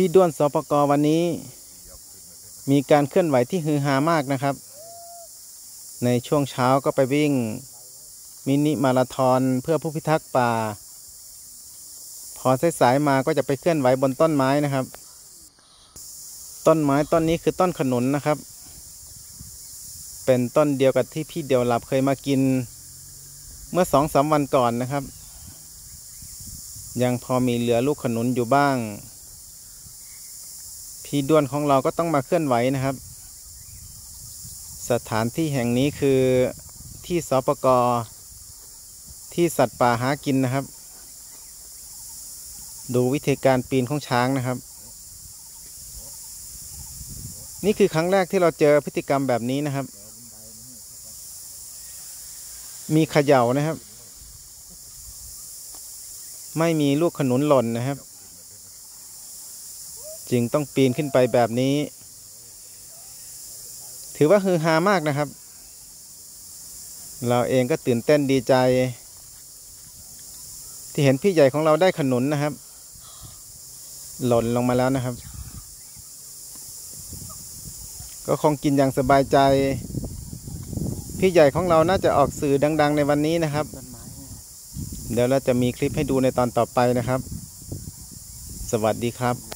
พี่ด้วนสปกวันนี้ มีการเคลื่อนไหวที่ฮือฮามากนะครับ ในช่วงเช้าก็ไปวิ่ง มินิมาราธอนเพื่อผู้พิทักษ์ป่า พอสายๆมาก็จะไปเคลื่อนไหวบนต้นไม้นะครับ ต้นไม้ต้นนี้คือต้นขนุนนะครับ เป็นต้นเดียวกับที่พี่เดียวหลับเคยมากิน เมื่อสองสามวันก่อนนะครับ ยังพอมีเหลือลูกขนุนอยู่บ้าง พีด้วนของเราก็ต้องมาเคลื่อนไหวนะครับ สถานที่แห่งนี้คือที่สปกที่สัตว์ป่าหากินนะครับ ดูวิธีการปีนของช้างนะครับ นี่คือครั้งแรกที่เราเจอพฤติกรรมแบบนี้นะครับ มีเขย่านะครับ ไม่มีลูกขนุนหล่นนะครับ จึงต้องปีนขึ้นไปแบบนี้ ถือว่าฮือฮามากนะครับ เราเองก็ตื่นเต้นดีใจ ที่เห็นพี่ใหญ่ของเราได้ขนุนนะครับ หล่นลงมาแล้วนะครับ ก็คงกินอย่างสบายใจ พี่ใหญ่ของเราน่าจะออกสื่อดัง ๆ ในวันนี้นะครับ เดี๋ยวเราจะมีคลิปให้ดูในตอนต่อไปนะครับ สวัสดีครับ